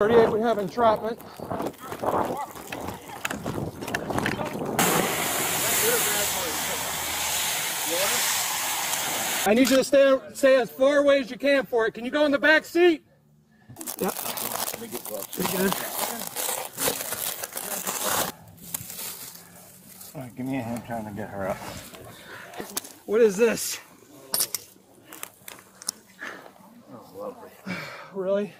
38, we have entrapment. I need you to stay, stay as far away as you can for it. Can you go in the back seat? Yep. Pretty good. All right, give me a hand trying to get her up. What is this? Oh, lovely. Really?